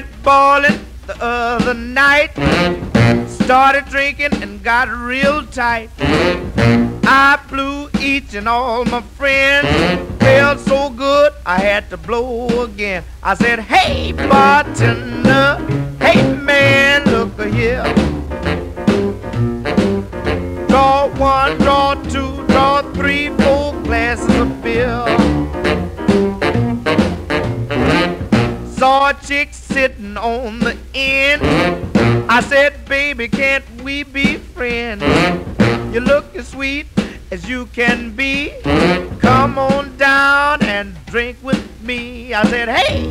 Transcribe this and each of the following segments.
went bowling the other night. Started drinking and got real tight. I blew each and all my friends. Felt so good I had to blow again. I said, Hey bartender, hey man, look here. Draw one, draw two, chick sitting on the end. I said, baby, can't we be friends? You look as sweet as you can be. Come on down and drink with me. I said, hey,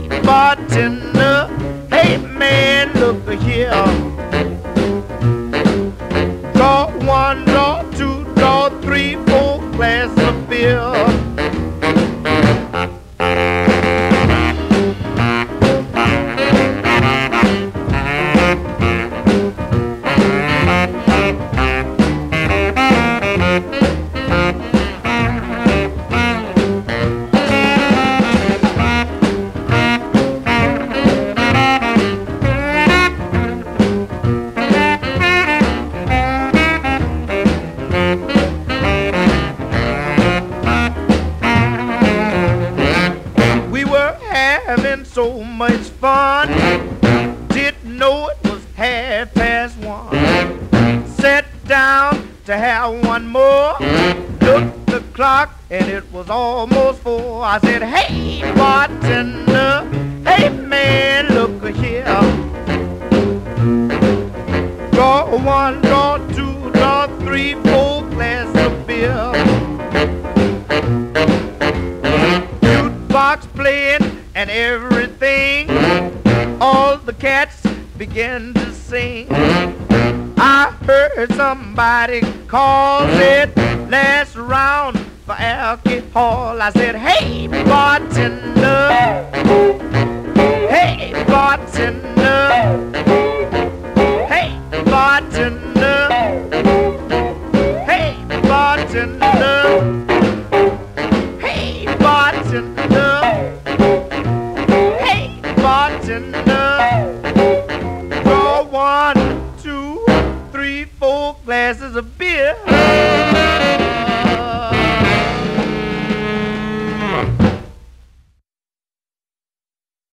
so much fun. Didn't know it was half past one. Sat down to have one more. Looked the clock and it was almost four. I said, Hey, bartender, hey man, look here. Draw one, draw two, draw three, four and everything. All the cats began to sing. I heard somebody call it last round for alcohol. I said, Hey, bartender. Bartender. Draw one, two, three, four glasses of beer.